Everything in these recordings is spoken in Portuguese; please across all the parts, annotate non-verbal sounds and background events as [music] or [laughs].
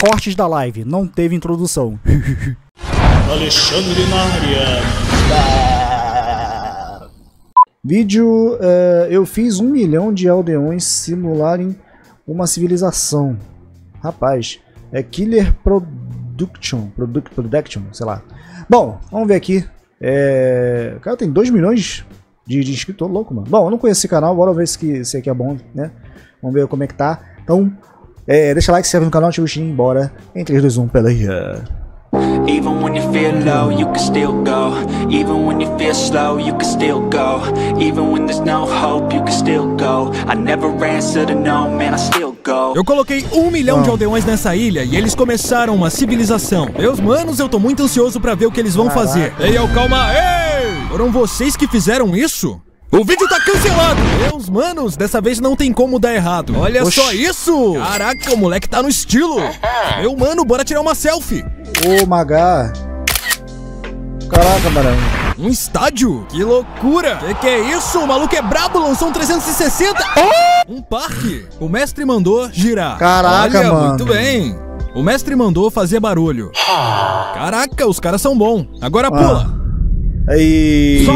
cortes da live, não teve introdução. [laughs] Alexandre na área. Vídeo, eh, eu fiz um milhão de aldeões simularem uma civilização. Rapaz, é Killer Production, Product, Production, sei lá. Bom, vamos ver aqui. É, o cara tem 2 milhões de, de inscritos, louco, mano. Bom, eu não conheço esse canal, bora ver se, que, esse aqui é bom, né? Vamos ver como é que tá. Então, é, deixa like, se inscreve no canal, ativa o sininho, bora. Em 3, 2, 1, peleia. Even when you feel low, you can still go. Even when you feel slow, you can still go. Even when there's no hope, you can still go. I never answer to no, man, I still go. Eu coloquei um milhão de aldeões nessa ilha e eles começaram uma civilização. Meus manos, eu tô muito ansioso pra ver o que eles vão Caraca. fazer. Ei, eu, calma, ei! Foram vocês que fizeram isso? O vídeo tá cancelado! Meus manos, dessa vez não tem como dar errado. Olha Oxi. só isso! Caraca, o moleque tá no estilo! [laughs] Meu mano, bora tirar uma selfie! Ô, Magá. Caraca, mano. Um estádio? Que loucura! Que que é isso? O maluco é brabo, lançou um 360! Um parque! O mestre mandou girar. Caraca, Olha, mano. muito bem! O mestre mandou fazer barulho. Caraca, os caras são bons. Agora Ah. pula! Aí.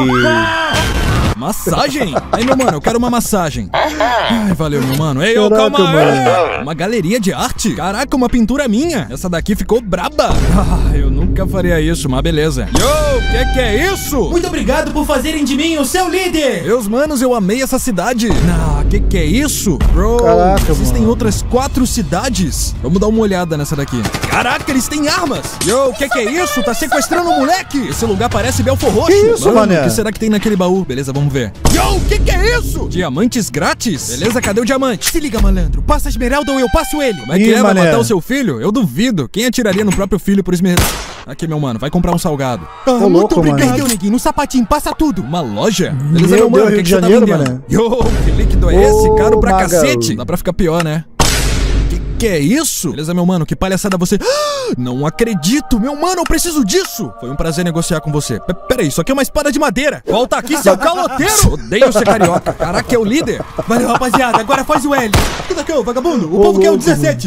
Massagem? Aí, meu mano, eu quero uma massagem. Ai, valeu, meu mano. Ei, ô, Caraca, calma aí. mano. Uma galeria de arte? Caraca, uma pintura minha. Essa daqui ficou braba. Ah, eu nunca faria isso, mas beleza. Yo, que que é isso? Muito obrigado por fazerem de mim o seu líder! Meus manos, eu amei essa cidade. Ah, que que é isso? Bro, Caraca, existem mano. outras quatro cidades. Vamos dar uma olhada nessa daqui. Caraca, eles têm armas. Yo, que que é isso? Tá sequestrando um moleque. Esse lugar parece Belfor Roxo. Que isso, Mano, mané? O que será que tem naquele baú? Beleza, vamos ver. Yo, que que é isso? Diamantes grátis? Beleza, cadê o diamante? Se liga, malandro, passa a esmeralda ou eu passo ele! Como é que Ih, é? Vai matar o seu filho? Eu duvido. Quem atiraria no próprio filho por esmeralda? Aqui, meu mano, vai comprar um salgado. Ah, Ô, muito louco, obrigado, mano. Neguinho, no sapatinho, passa tudo! Uma loja? Meu meu mano, Deus, o que, que você tá vendendo? mané. Yo, que líquido é esse? Caro pra Magal. cacete. Dá pra ficar pior, né? Que que é isso? Beleza, meu mano, que palhaçada você... Não acredito, meu mano, eu preciso disso. Foi um prazer negociar com você. P peraí, isso aqui é uma espada de madeira. Volta aqui, seu caloteiro. [laughs] Odeio ser carioca. Caraca, é o líder. Valeu, rapaziada, agora faz o L! Tudo aqui, ô vagabundo, o povo quer o louco. 17!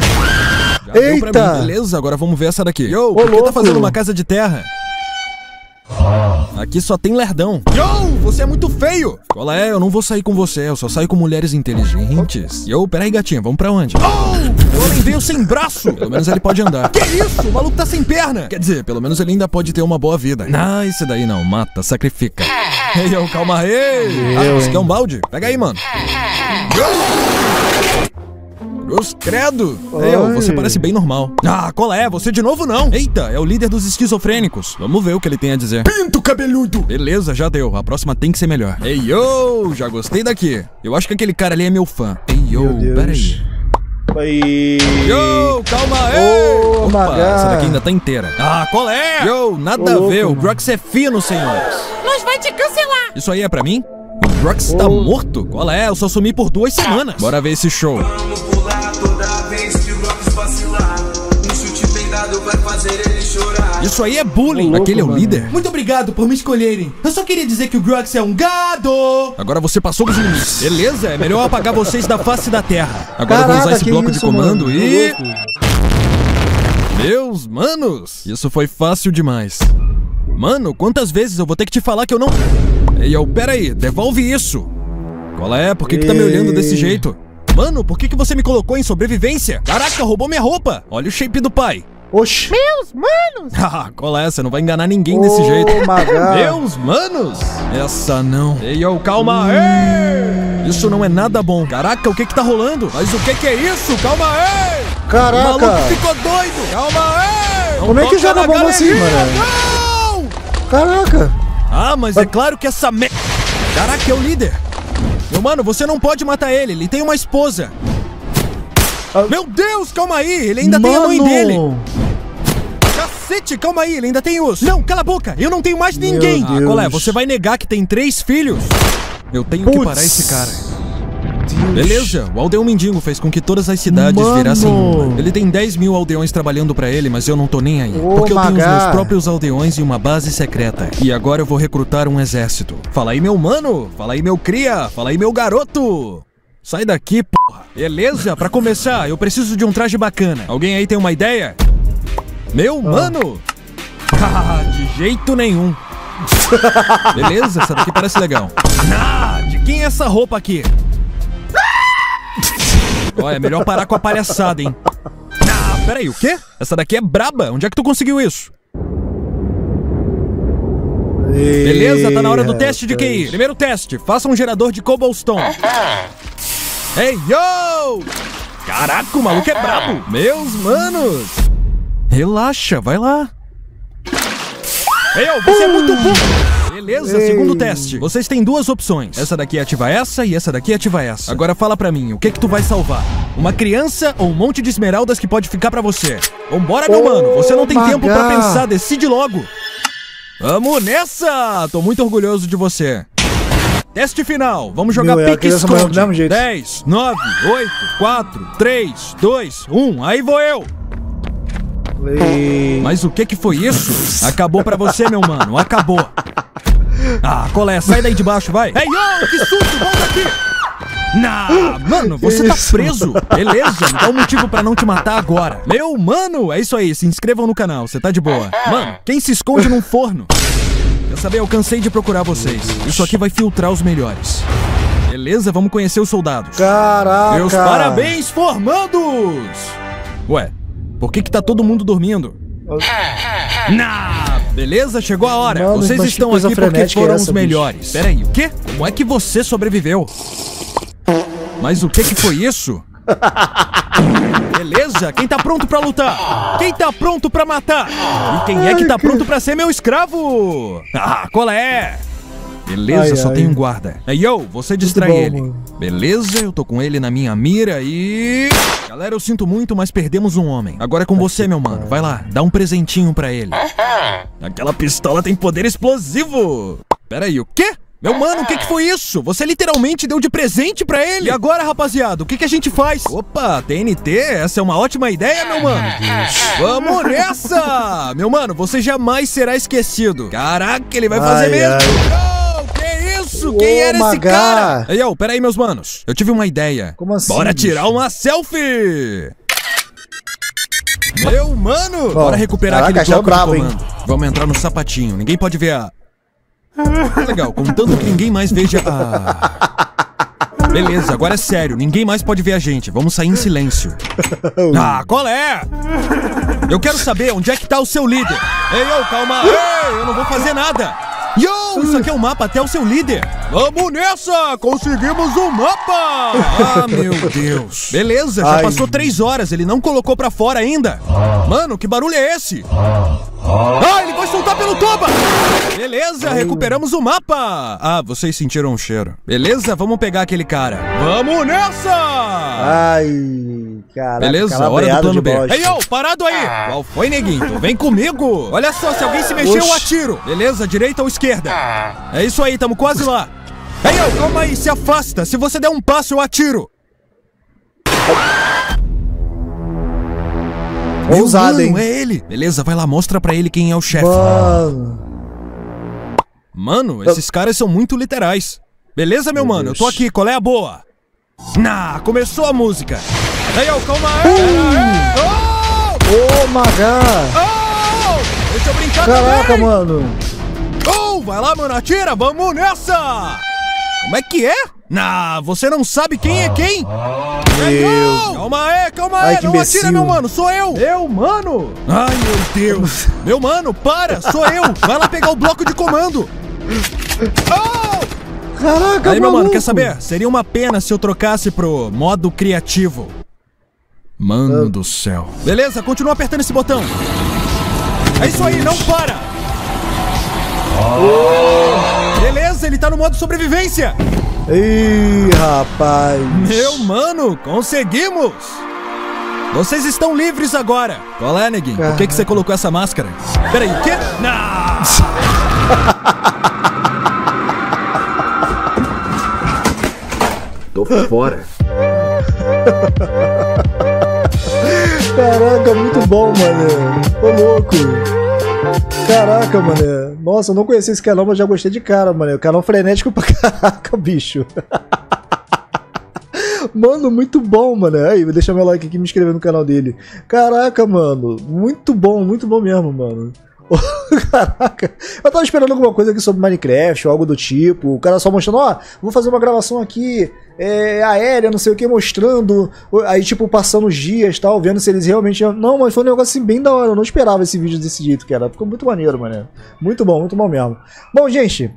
Já Eita. Beleza, agora vamos ver essa daqui. Yo, Ô, por que tá louco. fazendo uma casa de terra? Aqui só tem lerdão. Yo, você é muito feio. Qual é? Eu não vou sair com você, eu só saio com mulheres inteligentes. Yo, peraí, gatinha, vamos pra onde? Oh, o homem veio sem braço. Pelo menos ele pode andar. Que isso? O maluco tá sem perna. Quer dizer, pelo menos ele ainda pode ter uma boa vida. Ah, esse daí não, mata, sacrifica. [laughs] Ei, yo, calma aí. Ah, você quer um balde? Pega aí, mano. Cruz credo! Ei, Ai. você parece bem normal. Ah, qual é? Você de novo não? Eita, é o líder dos esquizofrênicos. Vamos ver o que ele tem a dizer. Pinto cabeludo! Beleza, já deu. A próxima tem que ser melhor. Ei, yo, já gostei daqui. Eu acho que aquele cara ali é meu fã. Ei, yo, Deus. peraí. Aí. Yo, calma aí! Ô, Opa, Magá. essa daqui ainda tá inteira. Ah, qual é? Yo, nada Ô, a ver. O louco, Grox é fino, senhores. Nós vai te cancelar. Isso aí é pra mim? O Grox tá Ô. morto? Qual é? Eu só sumi por duas semanas. Bora ver esse show. Toda vez que o Grox vacilar. Um chute bem dado vai fazer ele chorar. Isso aí é bullying. Louco, Aquele é o mano. líder? Muito obrigado por me escolherem! Eu só queria dizer que o Grox é um gado! Agora você passou dos limites. Beleza, é melhor apagar vocês da face da terra. Agora eu vou usar Caraca, esse bloco de isso, comando mano? e. Ô, louco. Meus manos! Isso foi fácil demais. Mano, quantas vezes eu vou ter que te falar que eu não. Ei, eu, pera aí, devolve isso! Qual é? Por que, que tá me olhando desse Ei. jeito? Mano, por que, que você me colocou em sobrevivência? Caraca, roubou minha roupa! Olha o shape do pai! Oxi. Meus manos. Haha, [laughs] qual é? Você não vai enganar ninguém desse Ô, jeito. Meus manos! Essa não. Ei, eu, calma aí! Isso não é nada bom. Caraca, o que que tá rolando? Mas o que que é isso? Calma aí! O Caraca. maluco ficou doido! Calma aí! Não Como é que joga bomba assim, mano? Não! Caraca. Ah, mas é claro que essa me... Caraca, é o líder. Meu mano, você não pode matar ele. Ele tem uma esposa. Ah. Meu Deus, calma aí. Ele ainda tem a mãe Mano. dele. Cacete, calma aí, ele ainda tem os. Não, cala a boca, eu não tenho mais Meu ninguém. Ah, qual é? Você vai negar que tem três filhos? Eu tenho que Putz. parar esse cara. Deus. Beleza, o aldeão mendigo fez com que todas as cidades Mano. virassem uma. Ele tem 10 mil aldeões trabalhando pra ele, mas eu não tô nem aí. Ô, porque eu tenho os meus próprios aldeões e uma base secreta. E agora eu vou recrutar um exército. Fala aí, meu mano! Fala aí, meu cria! Fala aí, meu garoto! Sai daqui, porra. Beleza? Pra começar, eu preciso de um traje bacana. Alguém aí tem uma ideia? Meu mano! Ah, [laughs] de jeito nenhum. Beleza, essa daqui parece legal. Ah, de quem é essa roupa aqui? Olha, é melhor parar com a palhaçada, hein? Ah, peraí, o quê? Essa daqui é braba. Onde é que tu conseguiu isso? Beleza, tá na hora do teste de QI. Primeiro teste, faça um gerador de cobblestone. Ei, yo! Caraca, o maluco é brabo. Meus manos. Relaxa, vai lá. Ei, ô, você é muito burro. Beleza, segundo teste. Vocês têm duas opções. Essa daqui ativa essa e essa daqui ativa essa. Agora fala pra mim, o que que tu vai salvar? Uma criança ou um monte de esmeraldas que pode ficar pra você? Vambora, meu mano. Você não tem tempo pra pensar, decide logo. Vamos nessa! Tô muito orgulhoso de você. Teste final. Vamos jogar Meu, é pique esconde. mesmo jeito. 10, 9, 8, 4, 3, 2, 1. Aí vou eu. Ei. Mas o que que foi isso? Acabou pra você, meu mano. Acabou. Ah, colé, sai daí de baixo, vai. Ei, ô, que susto, volta aqui. Nah, mano, você tá Isso. preso. Beleza, me dá um motivo pra não te matar agora. Meu mano, é isso aí, se inscrevam no canal, você tá de boa. Mano, quem se esconde num forno? Quer saber, eu cansei de procurar vocês. Isso aqui vai filtrar os melhores. Beleza, vamos conhecer os soldados. Caraca. Meus parabéns, formandos! Ué, por que que tá todo mundo dormindo? Nah, beleza, chegou a hora. Mano, Vocês estão aqui porque foram é os essa, bicho? melhores. Peraí, o quê? Como é que você sobreviveu? Mas o que que foi isso? Beleza, quem tá pronto pra lutar? Quem tá pronto pra matar? E quem é que tá pronto pra ser meu escravo? Ah, qual é? Beleza, Ai, só ai. tem um guarda. Hey, yo, você distrai bom, ele. mano. Beleza, eu tô com ele na minha mira e. Galera, eu sinto muito, mas perdemos um homem. Agora é com você, meu mano. Vai lá, dá um presentinho pra ele. [laughs] Aquela pistola tem poder explosivo. Pera aí, o quê? Meu mano, o que, que foi isso? Você literalmente deu de presente pra ele. E agora, rapaziada, o que, que a gente faz? Opa, TNT, essa é uma ótima ideia, meu mano. Vamos nessa! [laughs] Meu mano, você jamais será esquecido. Caraca, ele vai fazer Ai, mesmo. ai. Yo, que isso? Ô, Quem era esse Magá. cara? Ei, yo, pera aí, meus manos. Eu tive uma ideia. Como assim, Bora bicho? tirar uma selfie! Meu mano! Bora recuperar caraca, aquele bloco de brabo, hein? comando. Vamos entrar no sapatinho. Ninguém pode ver a... Legal, contanto que ninguém mais veja a... Beleza, agora é sério. Ninguém mais pode ver a gente. Vamos sair em silêncio. Ah, [laughs] qual é? Eu quero saber onde é que tá o seu líder. Ei, ô, calma. Ei, eu não vou fazer nada. Yo, isso aqui é um mapa até o seu líder. Vamos nessa! Conseguimos um mapa! Ah, meu Deus. Beleza, já Ai. passou três horas. Ele não colocou pra fora ainda. Mano, que barulho é esse? Ah, ele vai soltar pelo toba! Beleza, recuperamos o mapa! Ah, vocês sentiram o cheiro. Beleza, vamos pegar aquele cara. Vamos nessa! Ai, caraca. Beleza, hora do plano B. Ei, ô, parado aí! Qual foi, neguinho? Vem comigo! Olha só, se alguém se mexer, eu Oxi. atiro. Beleza, direita ou esquerda? É isso aí, tamo quase lá. Ei, ô, calma aí, se afasta. Se você der um passo, eu atiro. Meu Ousado, mano, hein? é ele. Beleza, vai lá, mostra pra ele quem é o chefe. Mano. Mano, esses caras são muito literais. Beleza, meu, Meu mano? Eu tô Deus. aqui, qual é a boa? Nah, começou a música. Ei, ô, calma aí. Pera aí. Ô, Magá. Oh! Oh! Deixa eu brincar Caraca, também. mano. Oh, vai lá, mano, atira, vamos nessa! Como é que é? Nah, você não sabe quem é quem? Deus. Calma aí, calma Ai, aí, que não atira, imbecil. meu mano, sou eu! Meu mano! Ai, meu Deus! [laughs] meu mano, para, sou eu! Vai lá pegar o bloco de comando! [laughs] Oh! Caraca, Aí, meu mano, quer saber? Seria uma pena se eu trocasse pro modo criativo. Mano do céu. Beleza, continua apertando esse botão. É isso aí, não para! Beleza, ele tá no modo sobrevivência! Ih, rapaz. Meu mano, conseguimos! Vocês estão livres agora! Qual é, neguinho? Por que, que você colocou essa máscara? Peraí, o quê? Não! [laughs] fora. Caraca, muito bom, mano. Ô, louco. Caraca, mano. Nossa, eu não conhecia esse canal, mas já gostei de cara, mano. O canal frenético pra [laughs] caraca, bicho. Mano, muito bom, mano. Aí, vou deixar meu like aqui e me inscrever no canal dele. Caraca, mano. Muito bom, muito bom mesmo, mano. [laughs] Caraca, eu tava esperando alguma coisa aqui sobre Minecraft ou algo do tipo. O cara só mostrando, ó, vou fazer uma gravação aqui é, aérea, não sei o que, mostrando. Aí, tipo, passando os dias tal, vendo se eles realmente. Não, mas foi um negócio assim bem da hora. Eu não esperava esse vídeo desse jeito, cara. Ficou muito maneiro, mano. Muito bom, muito bom mesmo. Bom, gente,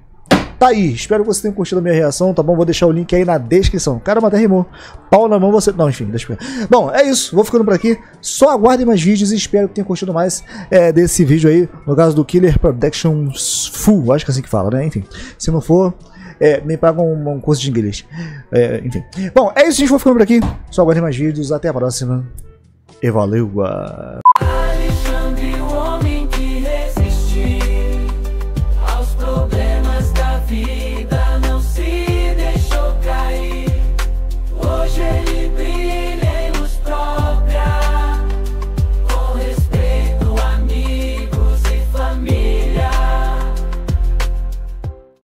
Tá aí, espero que você tenha curtido a minha reação, tá bom? Vou deixar o link aí na descrição. Caramba, até rimou. Pau na mão você. Não, enfim, deixa eu ver. Bom, é isso. Vou ficando por aqui. Só aguardem mais vídeos e espero que tenham curtido mais é, desse vídeo aí. No caso do Killer Productions Full, acho que é assim que fala, né? Enfim, se não for, é, me pagam um, um, curso de inglês. É, enfim. Bom, é isso, gente. Vou ficando por aqui. Só aguardem mais vídeos. Até a próxima. E valeu.